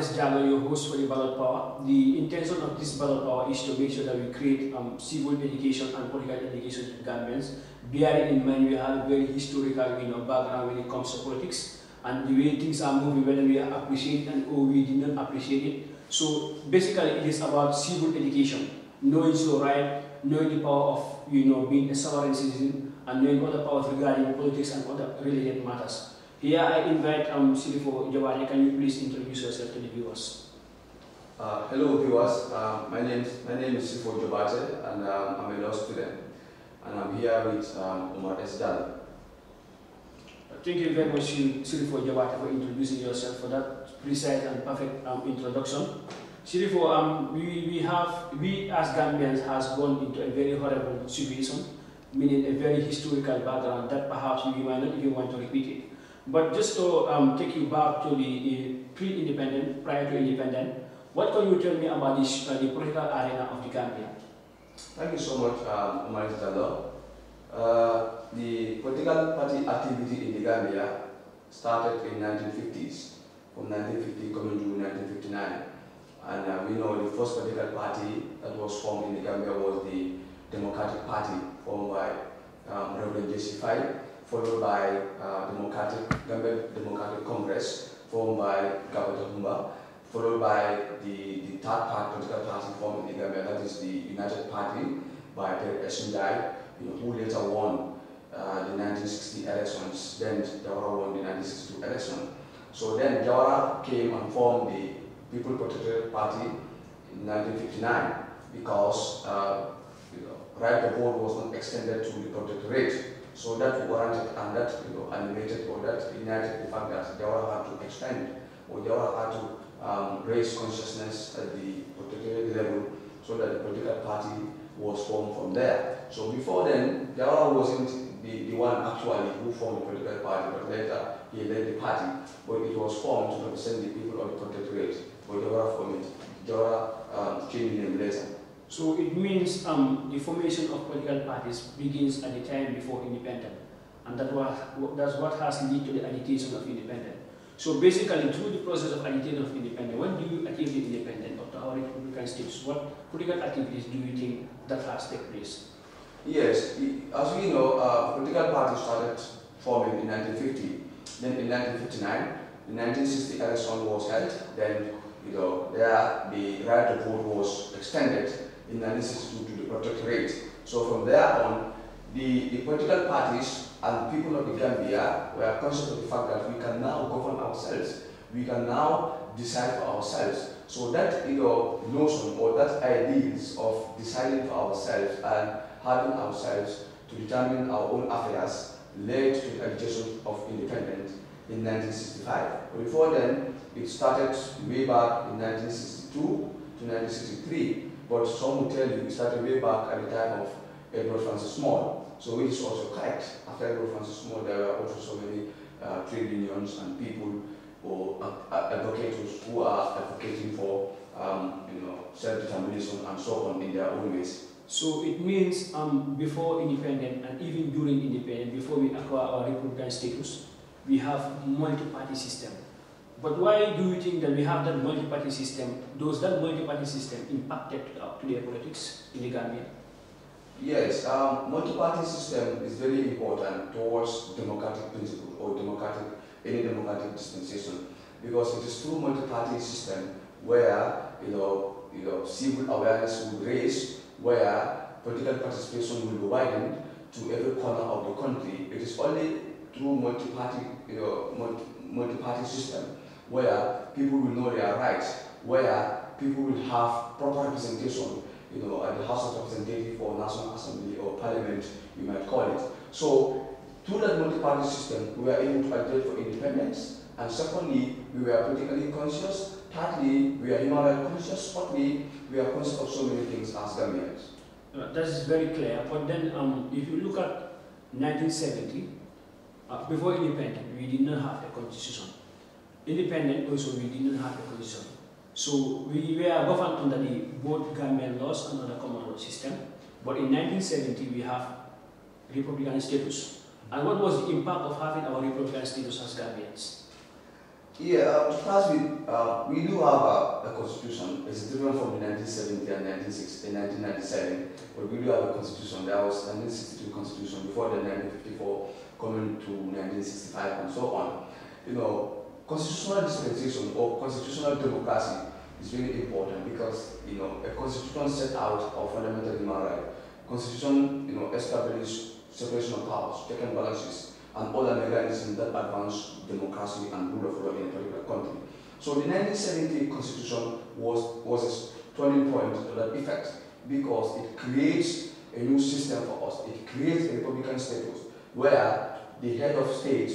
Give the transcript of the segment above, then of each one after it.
S. Jallo, your host for the ballot power. The intention of this ballot power is to make sure that we create um, civil education and political education to Gambians, bearing in mind we have a very historical you know, background when it comes to politics and the way things are moving, whether we appreciate it or we did not appreciate it. So basically it is about civil education, knowing your right, knowing the power of you know, being a sovereign citizen, and knowing other powers regarding politics and other related matters. Here I invite um, Sheriffo Jawari, can you please introduce yourself to the viewers? Uh, hello viewers, uh, my, name, my name is Sifo Jobarteh and um, I'm a law student and I'm here with um, Omar Esdal. Thank you very much Sheriffo Jobarteh for introducing yourself for that precise and perfect um, introduction. Sheriffo, um, we, we have, we as Gambians has gone into a very horrible situation, meaning a very historical background that perhaps we might not even want to repeat it. But just to um, take you back to the uh, pre-independent, prior to independent, what can you tell me about this, uh, the political arena of the Gambia? Thank you so much, um, Omar uh, the political party activity in the Gambia started in 1950s, from 1950 coming to 1959. And uh, we know the first political party that was formed in the Gambia was the Democratic Party, formed by um, Reverend Faye followed by uh, Democratic Gambia Democratic Congress, formed by Garba-Jahumpa, followed by the, the third part, political party formed in the Gambia, that is the United Party by Pierre Esundai, you know, who later won uh, the 1960 elections, then Jawara won the 1962 election. So then Jawara came and formed the People Protected Party in 1959 because uh, you know, right to vote was not extended to the protectorate. So that warranted and that you know, animated or that ignited the fact that Jawara had to expand or Jawara had to um, raise consciousness at the protectorate level so that the political party was formed from there. So before then, Jawara wasn't the, the one actually who formed the political party, but later he led the party. But it was formed to represent the people of the protectorate. But Jawara formed it. Jawara um, changed the name later. So it means um, the formation of political parties begins at the time before independence, and that was, that's what has led to the agitation of independence. So basically, through the process of agitation of independence, when do you achieve the independence of the republican states? What political activities do you think that has taken place? Yes, as we know, uh, political parties started forming in 1950. Then in 1959, the 1960 election was held. Then, you know, there the right to vote was extended in 1962 to the protectorate. So from there on, the, the political parties and people of the Gambia were conscious of the fact that we can now govern ourselves. We can now decide for ourselves. So that you notion or that ideas of deciding for ourselves and having ourselves to determine our own affairs led to the agitation of independence in 1965. Before then, it started way back in 1962 to 1963 but some will tell you it started way back at the time of Edward Francis Small. So which is also correct. After Edward Francis Small, there were also so many uh, trade unions and people or advocates who are advocating for um, you know, self-determination and so on in their own ways. So it means um, before independence and even during independence, before we acquire our republican status, we have multi-party system but why do you think that we have that multi-party system? Does that multi-party system impacted uh, today politics in the Gambia? Yes, um, multi-party system is very important towards democratic principle or democratic any democratic dispensation because it is through multi-party system where you know you know civil awareness will raise, where political participation will be widened to every corner of the country. It is only through multi-party you know multi-party system where people will know their rights, where people will have proper representation, you know, at the House of Representatives or National Assembly or Parliament, you might call it. So through that multi-party system, we were able to advocate for independence, and secondly, we were politically conscious. Thirdly, we are human rights conscious. Fourthly, we are conscious of so many things as Gambians. Uh, that is very clear. But then, um, if you look at 1970, uh, before independence, we did not have a constitution independent also we didn't have a constitution. So we were governed under the both Gambian laws and under common law system. But in 1970 we have republican status. And what was the impact of having our republican status as Gambians? Yeah, uh, to start uh, we do have a, a constitution. It's different from the 1970 and 1960, 1997, but we do have a constitution. There was 1962 constitution before the 1954 coming to 1965 and so on. You know, constitutional dispensation or constitutional democracy is really important because, you know, a constitution set out our fundamental human right. Constitution, you know, establish separation of powers, check and balances, and other mechanisms that advance democracy and rule of law in a particular country. So the 1970 constitution was, was a turning point to that effect because it creates a new system for us. It creates a republican status where the head of state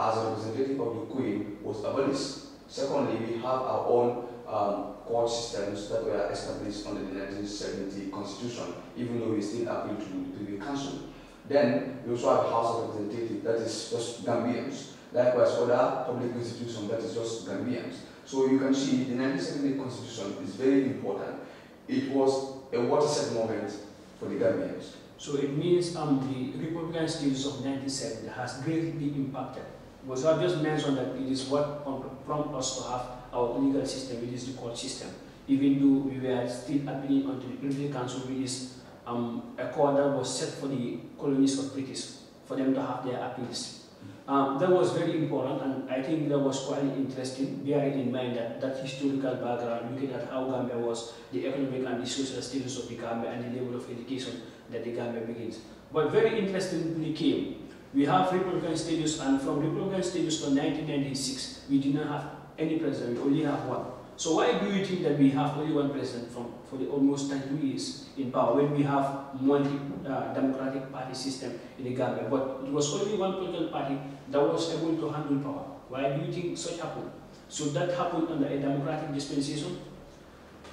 as a representative of the queen was abolished. Secondly, we have our own um, court systems that were established under the 1970 constitution, even though we still appeal to the Privy Council. Then we also have a House of Representatives that is just Gambians. Likewise, other public institutions that is just Gambians. So you can see the 1970 constitution is very important. It was a watershed moment for the Gambians. So it means um, the Republican status of 1970 has greatly been impacted. I've just mentioned that it is what prompted us to have our legal system, which is the court system. Even though we were still appealing onto the Privy Council, which is um, a court that was set for the colonies of British, for them to have their appeals. Um, that was very important, and I think that was quite interesting, bearing in mind that, that historical background, looking at how Gambia was, the economic and the social status of the Gambia, and the level of education that the Gambia begins. But very interestingly came, we have Republican status, and from Republican status to 1996, we did not have any president, we only have one. So why do you think that we have only one president from, for the almost 92 years in power when we have multi-democratic uh, party system in the Gambia? But it was only one political party that was able to handle power. Why do you think such happened? So that happened under a democratic dispensation?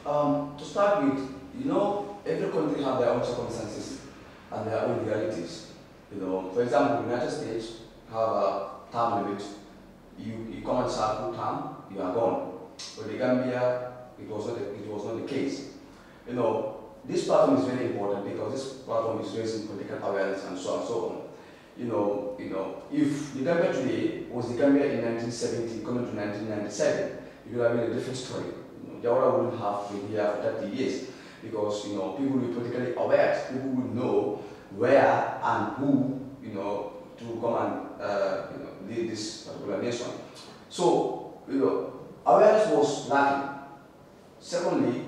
Um, to start with, you know, every country has their own circumstances and their own realities. You know, for example, in the United States have a term limit. You, you come and serve full term, you are gone. But the Gambia, it was not the, it was not the case. You know, this platform is very important because this platform is raising political awareness and so on and so on. You know, you know, if the Gambia today was the Gambia in 1970 coming to 1997, it would have been a different story. You know, Jawara wouldn't have been here for 30 years because you know people will be politically aware. People will know where and who you know to come and uh, you know, lead this particular nation. So you know awareness was lacking. Secondly,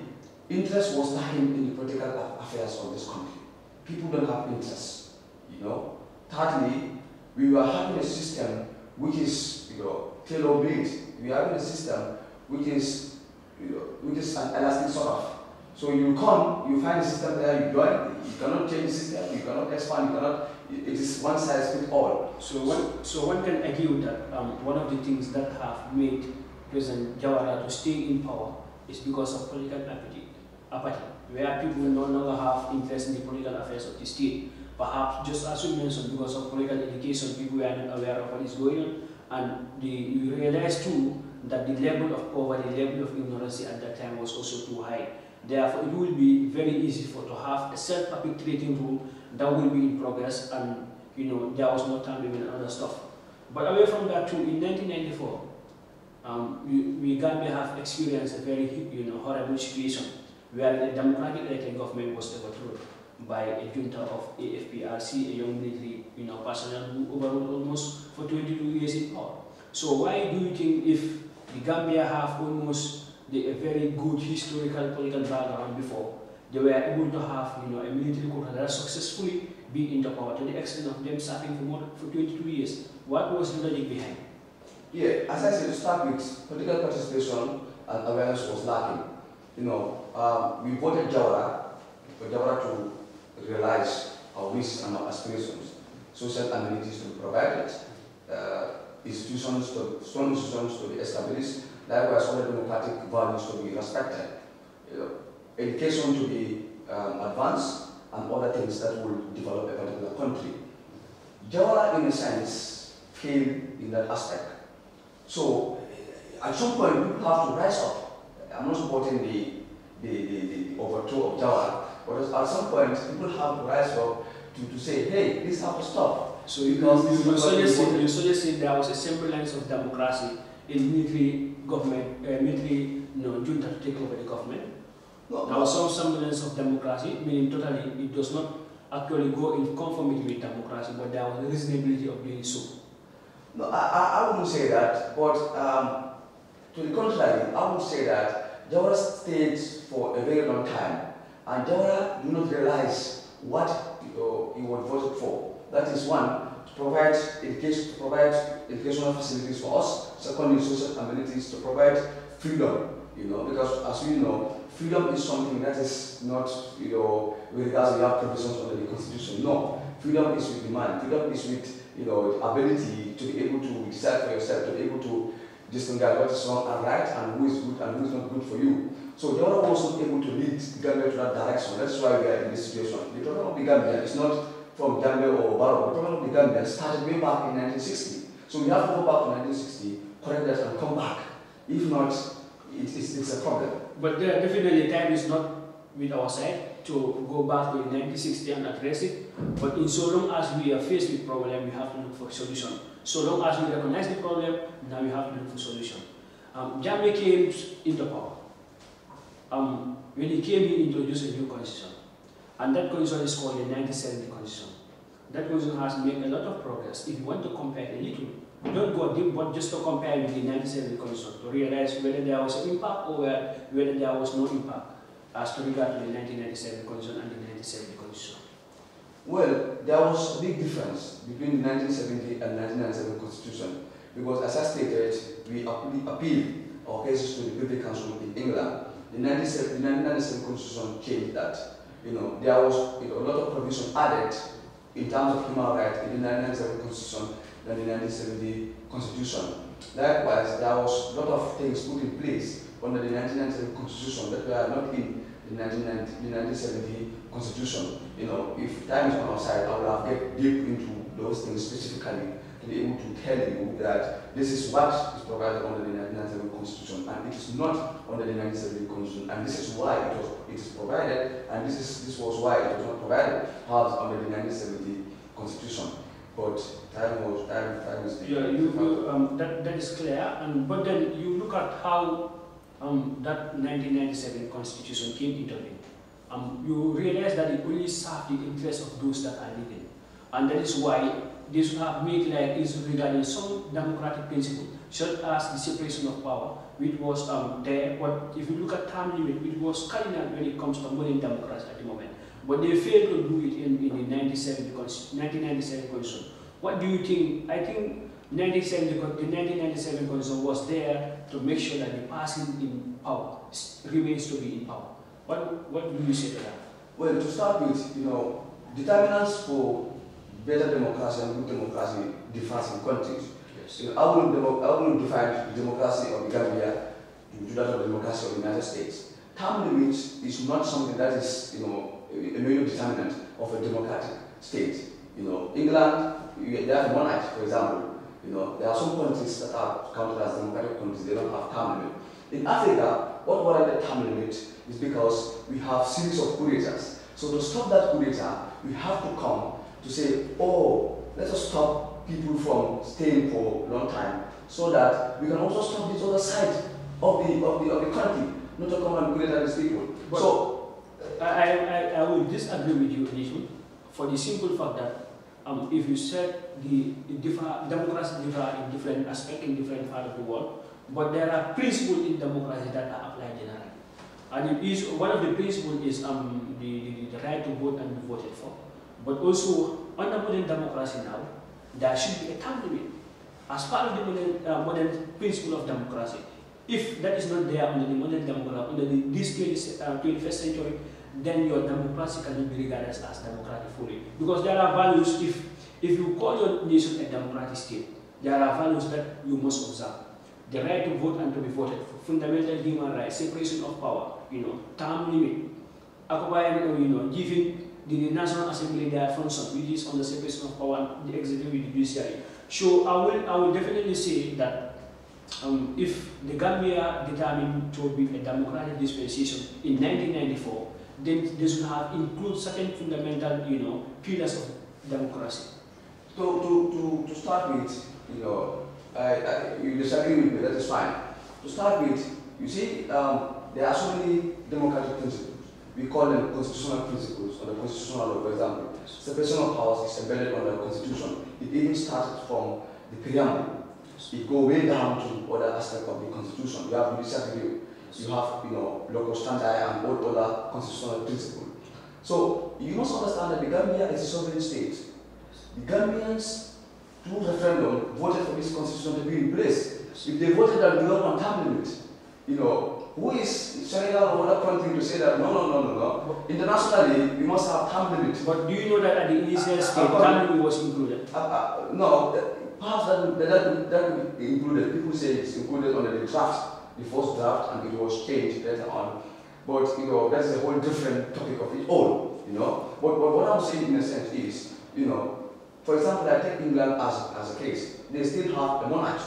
interest was lacking in the political affairs of this country. People don't have interest, you know. Thirdly, we were having a system which is, you know, tailor-made. We are having a system which is, you know, which is an elastic sort of. So you come, you find a system there, you join. You cannot change system, you cannot expand, you cannot. It is one size fits all. So one, so one can argue that um, one of the things that have made President Jawara to stay in power is because of political apathy, apathy, where people no longer have interest in the political affairs of the state. Perhaps, just as you mentioned, because of political education, people are not aware of what is going on, and the, you realize too that the level of poverty, the level of ignorance at that time was also too high. Therefore, it will be very easy for to have a self-perpetuating rule that will be in progress, and you know there was no time limit and other stuff. But away from that too, in 1994, um, we, we Gambia have experienced a very you know, horrible situation where the democratic elected government was overthrown by a junta of AFPRC, a young military you know, personnel who overruled almost for 22 years in power. So why do you think if the Gambia have almost the, a very good historical political background before, they were able to have you know, a military coup that successfully been in the power to the extent of them serving for more for 22 years? What was the logic behind? Yeah, as I said, to start with, political participation and awareness was lacking. You know, um, we voted Jawara for Jawara to realize our wishes and our aspirations, social amenities to be provided, uh, institutions to, strong institutions to be established, likewise other democratic values to be respected, education to be um, advanced, and other things that will develop a particular country. Jawara, in a sense, failed in that aspect. So at some point, people have to rise up. I'm not supporting the, the, the, the overthrow of Jawara, but at some point, people have to rise up to, to say, hey, this has to stop. So you, you, you, suggesting, you suggesting there was a semblance of democracy in military government, uh, military know, junta to take over the government. No, There was some semblance of democracy, meaning totally it does not actually go in conformity with democracy, but there was a reasonability of doing so. No, I, I, wouldn't say that, but um, to the contrary, I would say that Jawara stayed for a very long time, and Jawara did not realize what you he was voted for. That is one, to provide education, to provide educational facilities for us. Secondly, social amenities to provide freedom. You know, because as we know, freedom is something that is not, you know, with regards to have provisions under the constitution. No, freedom is with demand. Freedom is with you know, ability to be able to decide for yourself, to be able to distinguish what is wrong and right and who is good and who is not good for you. So the other was not able to lead Gambia to that direction. That's why we are in this situation. The problem of the Gambia is not from Gambia or Barrow. The problem of the Gambia started way back in 1960. So we have to go back to 1960, correct that and come back. If not, it, it's, it's a problem. But there, definitely time is not with our side to go back to 1960 and address it. But in so long as we are faced with problem, we have to look for a solution. So long as we recognize the problem, now we have to look for solution. Um, Jammeh came into power. Um, when he came, he introduced a new constitution. And that constitution is called the 1970 constitution. That constitution has made a lot of progress. If you want to compare a little, don't go deep, but just to compare with the 1970 constitution to realize whether there was an impact or whether there was no impact as to regard to the 1997 constitution and the 1970 constitution. Well, there was a big difference between the 1970 and 1997 constitution because as I stated, we appealed our cases to the Privy Council in England. The 1997 constitution changed that. You know, there was you know, a lot of provision added in terms of human rights in the 1997 constitution than the 1970 constitution. Likewise, there was a lot of things put in place under the 1997 constitution that were not in the, 1990, the 1970 constitution. You know, if time is on our side, I will have get deep into those things specifically to be able to tell you that this is what is provided under the 1997 constitution and it is not under the 1970 constitution and this is why it was it is provided and this is this was why it was not provided under the 1970 constitution. But time was time time is yeah, you, you um, that that is clear and but then you look at how um, that 1997 constitution came into being. Um, you realize that it only serves the interests of those that are living. And that is why they should have made like is regarding some democratic principle, such as the separation of power, which was um, there. But if you look at term limit, it was cardinal when it comes to modern democracy at the moment. But they failed to do it in, in the 1997 constitution. What do you think? I think 1970, the 1997 constitution was there to make sure that the person in power remains to be in power. What, what do you say to that? Well, to start with, you know, determinants for better democracy and good democracy differs in countries. Yes. You know, I wouldn't, I wouldn't define the democracy of the Gambia to that of the democracy of the United States. Term limit is not something that is, you know, a major determinant of a democratic state. You know, England, they have monarchy, for example. You know, there are some countries that are counted as democratic countries, they don't have term limit. In Africa, what warranted term limit is because we have series of coup So to stop that coup we have to come to say, oh, let us stop people from staying for a long time so that we can also stop this other side of the of the of the country, not to come and create these people. But so I, I, I will disagree with you initially for the simple fact that um, if you said the, the differ, democracy differ in different aspects in different parts of the world, but there are principles in democracy that are applied generally. And it is, one of the principles is um, the, the, the right to vote and be voted for. But also, under modern democracy now, there should be a time limit. As part of the modern, uh, modern principle of democracy, if that is not there under the modern democracy, under the, this 20, uh, 21st century, then your democracy cannot be regarded as democratic fully. Because there are values, if, if you call your nation a democratic state, there are values that you must observe. The right to vote and to be voted fundamental human rights, separation of power, you know, term limit, occupying, you know, giving the National Assembly their function, which is on the separation of power, the executive judiciary. So I will, I will definitely say that um, if the Gambia determined to be a democratic dispensation in 1994, then they should have include certain fundamental, you know, pillars of democracy. So to, to, to start with, you know, I, I, you disagree with me, that is fine. To start with, you see, um, there are so many democratic principles. We call them constitutional principles or the constitutional law, for example. Separation of powers is embedded on the constitution. It even started from the preamble. It goes way down to other aspects of the constitution. You have judicial review. You have, you know, local standard and all other constitutional principles. So you must understand that the Gambia is a sovereign state. The Gambians, through referendum, voted for this constitution to be in place. If they voted that we don't want time limit, you know, who is Senegal or other country to say that no, no, no, no, no. Internationally, we must have time limit. But do you know that at the initial stage, time limit was included? Uh, uh, no, perhaps that, that, that, that would be included. People say it's included under the draft, the first draft, and it was changed later on. But, you know, that's a whole different topic of it all, you know. But, but what I'm saying in a sense is, you know, for example, I take England as, as a case. They still have a monarch.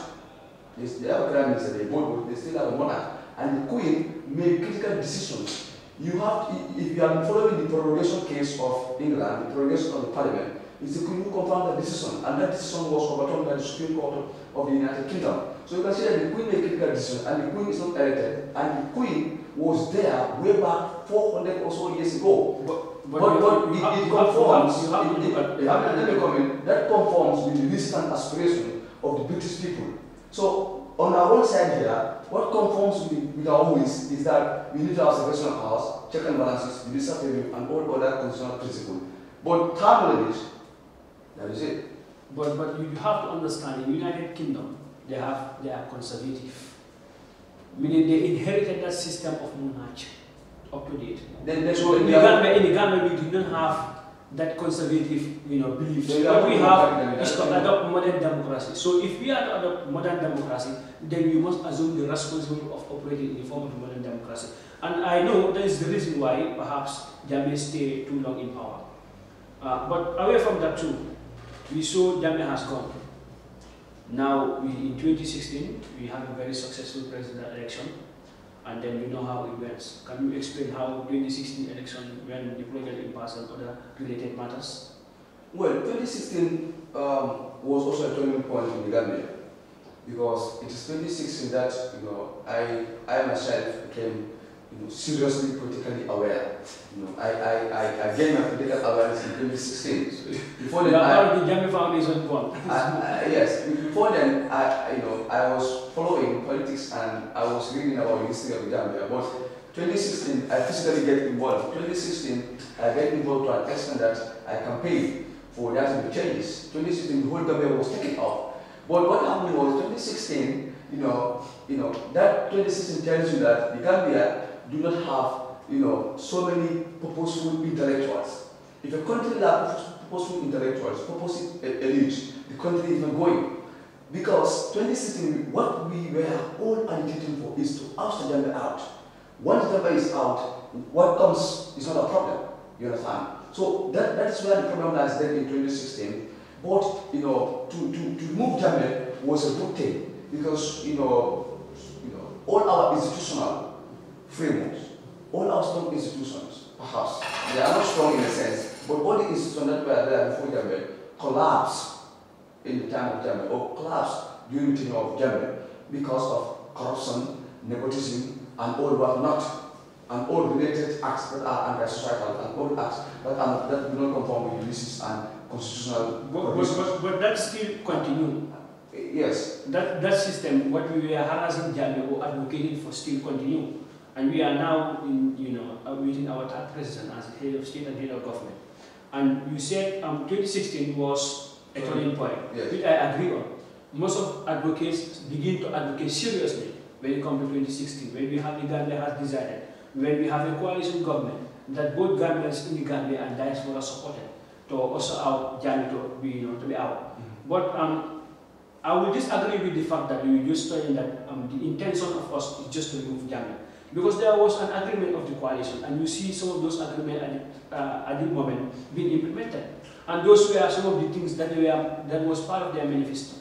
They, they have a prime minister, they vote, but they still have a monarch. And the Queen made critical decisions. You have, to- if you are following the prorogation case of England, the prorogation of the Parliament, it's the Queen who confirmed the decision, and that decision was overturned by the Supreme Court of the United Kingdom. So you can see that the Queen made critical decisions, and the Queen is not elected, and the Queen was there way back 400 or so years ago. But, But, you- but it, it you have to conforms, it, it, it, let me come in, that conforms with the distant aspiration of the British people. So, on our own side here, what conforms with, with our ways is that we need to have separation of powers, check and balances, judicial review, and all other constitutional principles. But limit, that is it. But, but you have to understand, in United Kingdom, they have they are conservative, meaning they inherited that system of monarchy up to date. Then, then, So in we Gambia, in Gambia, we do not have that conservative, you know, beliefs. We What have we have is to adopt modern democracy. So if we are to adopt modern democracy, then you must assume the responsibility of operating in the form of modern democracy. And I know that is the reason why perhaps Jammeh stay too long in power. Uh, but away from that too, we saw Jammeh has gone. Now, we, in 2016, we had a very successful presidential election, and then you know how it went. Can you explain how 2016 election went, the political impasse and other related matters? Well, 2016 um, was also a turning point in the Gambia because it is 2016 that you know I I myself became you know seriously politically aware. You know I I, I, I gained my political awareness in 2016. Before then, I, the Jammeh Foundation I, yes, before then I you know I was following politics and I was reading about the history of the Gambia. But 2016 I physically get involved. 2016 I get involved to an extent that I campaigned for there to be changes. 2016, the whole Gambia was taken off. But what happened was 2016, you know, you know, that 2016 tells you that the Gambia do not have, you know, so many purposeful intellectuals. If a country lacks purposeful intellectuals, purposeful elites, the country is not going. Because 2016, what we were all agitating for is to oust the out. Once the is out, what comes is not a problem. You understand? So that, that's where the problem lies then in 2016. But you know, to, to, to remove Jammeh was a good thing because you know, you know, all our institutional frameworks, all our strong institutions, perhaps they are not strong in a sense, but all the institutions that were there before Jammeh collapsed in the time of Jammeh or collapsed during the tenure of Jammeh because of corruption, nepotism, and all what not and all related acts that are anti-societal and all acts that are that do not conform with ulysses and constitutional But, but, but, but that still continue. Yes, That, that system, what we were harassing Jammeh or advocating for still continue. And we are now, in, you know, awaiting our third president as head of state and head of government. And you said um, 2016 was a turning point, Yes. which I agree on. Most of advocates begin to advocate seriously when it comes to 2016, when we have the Gambia has decided, when we have a coalition government that both Gambians in the Gambia and diaspora supported to also out Jammeh to be, you know, to be out. But um, I will disagree with the fact that you just saying that um, the intention of us is just to remove Jammeh. Because there was an agreement of the coalition, and you see some of those agreements at, the- uh, at the moment being implemented. And those were some of the things that, were, that was part of their manifesto.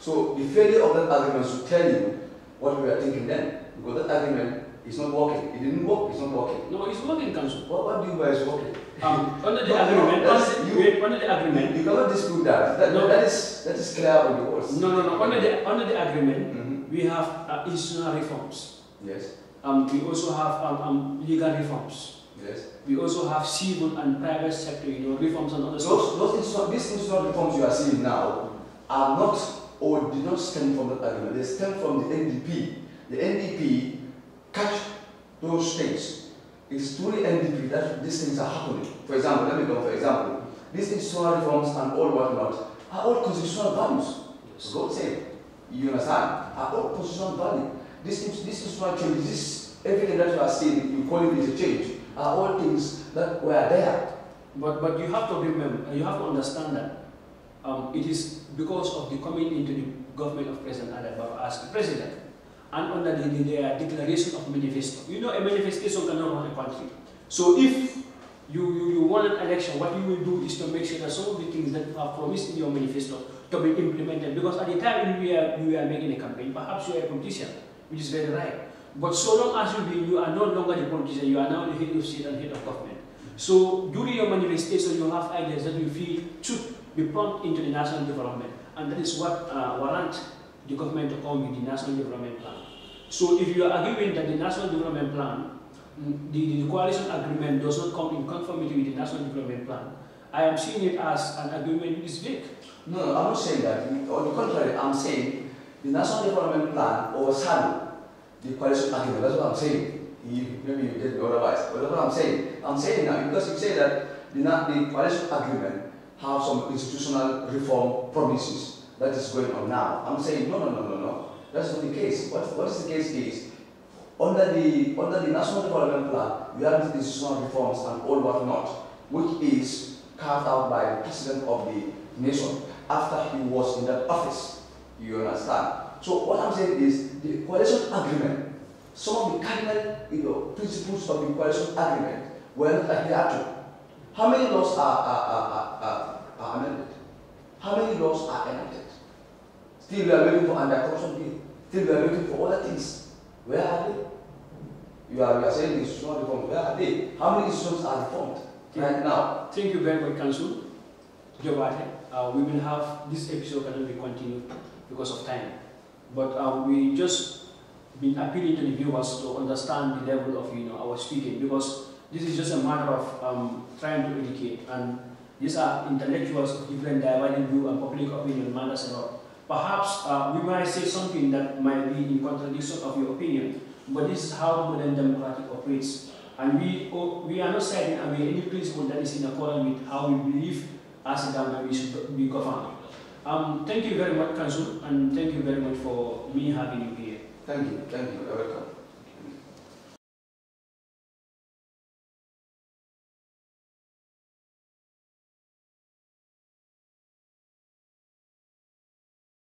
So the failure of that agreement should tell you what we were thinking then, because that agreement is not working. It didn't work. It's not working. No, it's working, Council. What, what do you guys working? Um, under the No, no, agreement, that's- under, you- wait, under the agreement, You cannot dispute that. That, No. that is that is clear on the words. no, no, no, under the, under the agreement, Mhm. we have uh, institutional reforms. Yes. Um, we also have um, um, legal reforms. Yes. We also have civil and private sector, you know, reforms and other stuff. Those, those these institutional reforms you are seeing now are not or did not stem from that agreement. They stem from the NDP. The NDP catch those things. It's the NDP that these things are happening. For example, let me go for example. These institutional reforms and all whatnot are all constitutional values. Yes. God say, you understand? Are all constitutional value. This is this is what change. This everything that you are seeing, you call it a change, are all things that were there. But, but you have to remember, you have to understand that um, it is because of the coming into the government of President Adama Barrow as the president and under the, the, their declaration of manifesto. You know, a manifestation cannot run a country. So if you, you, you want an election, what you will do is to make sure that some of the things that you have promised in your manifesto to be implemented. Because at the time we were, we were making a campaign, perhaps you are a politician, which is very right. But so long as you, you are no longer the politician, you are now the head of state and head of government. So during your manifestation, you have ideas that you feel should be pumped into the national development, and that is what uh, warrant the government to come with the national development plan. So if you are arguing that the national development plan, mm, the, the coalition agreement does not come in conformity with the national development plan, I am seeing it as an agreement is vague. No, I'm not saying that. On the contrary, I'm saying the National Development Plan or overshadowed the coalition agreement. That's what I'm saying. You, maybe you get me otherwise. But that's what I'm saying. I'm saying now because you say that the, the coalition agreement have some institutional reform promises that is going on now. I'm saying no, no, no, no, no. That's not the case. What, what is the case is under the under the National Development Plan, we have institutional reforms and all whatnot, which is carved out by the president of the nation after he was in that office. You understand? So what I'm saying is the coalition agreement, some of the cardinal you know, principles of the coalition agreement were not adhered to. How many laws are, are, are, are, amended? How many laws are enacted? Still we are waiting for anti-corruption bill. Still we are waiting for other things. Where are they? You are, you are saying institutional reform. Where are they? How many institutions are reformed right now? Thank you very much, Council. Uh, we will have this episode cannot be continued because of time. But uh, we just been appealing to the viewers to understand the level of you know our speaking because this is just a matter of um, trying to educate and these are intellectuals of different divergent view and public opinion matters a lot. Perhaps uh, we might say something that might be in contradiction of your opinion, but this is how modern democratic operates. And we, oh, we are not citing away any principle that is in accordance with how we believe as a government we should be governed. Um, thank you very much, Council, and thank you very much for me having you here. Thank you. Thank you.